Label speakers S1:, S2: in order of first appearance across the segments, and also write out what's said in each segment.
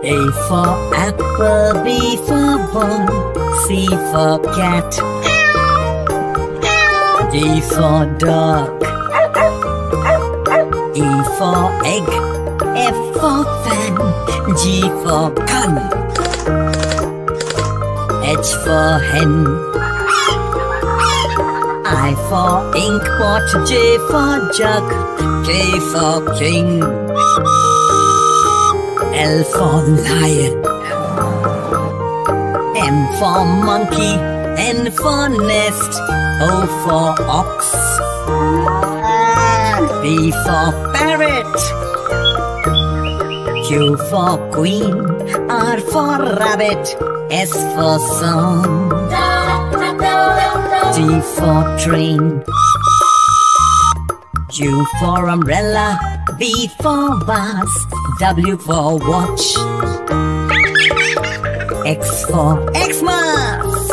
S1: A for apple, B for ball, C for cat, D for dog, E for egg, F for fan, G for gun, H for hen, I for inkpot, J for jug, K for king, L for lion, M for monkey, N for nest, O for ox, P for parrot, Q for queen, R for rabbit, S for song, T for train, U for umbrella, V for bus, W for watch, X for Xmas,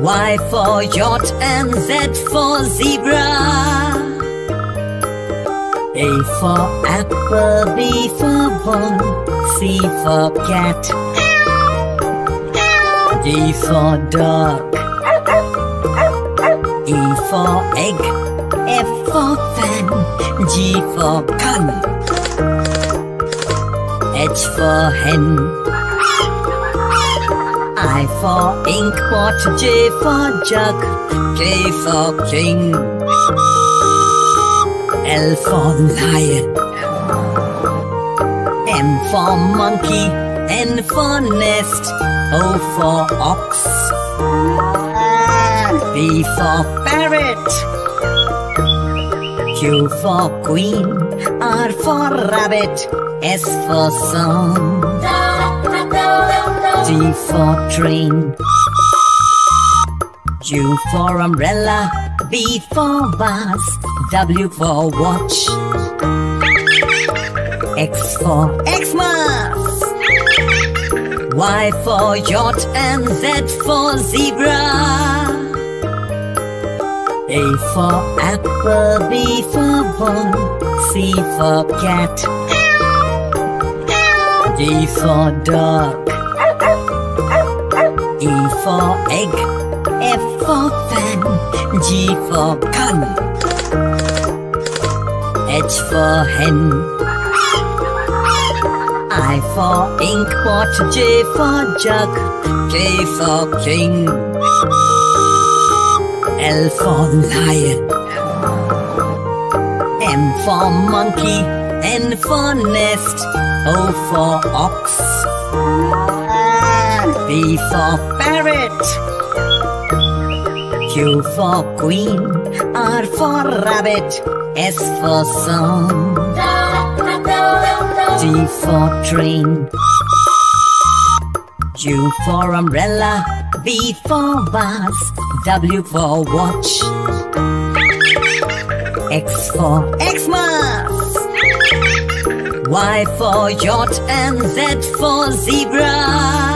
S1: Y for yacht, and Z for zebra. A for apple, B for ball, C for cat, D for dog, E for egg, F for fan, G for gun, H for hen, I for inkpot, J for jug, K for king, L for lion, M for monkey, N for nest, O for ox, B for parrot, Q for queen, R for rabbit, S for song, T for train, U for umbrella, V for bus, W for watch, X for Xmas, Y for yacht, and Z for zebra. A for apple, B for ball, C for cat, D for dog, E for egg, F for fan, G for gun, H for hen, I for inkpot, J for jug, K for king, L for lion, M for monkey, N for nest, O for ox, P for parrot, Q for queen, R for rabbit, S for song, T for train, U for umbrella, V for vase, W for watch, X for Xmas, Y for yacht, and Z for zebra.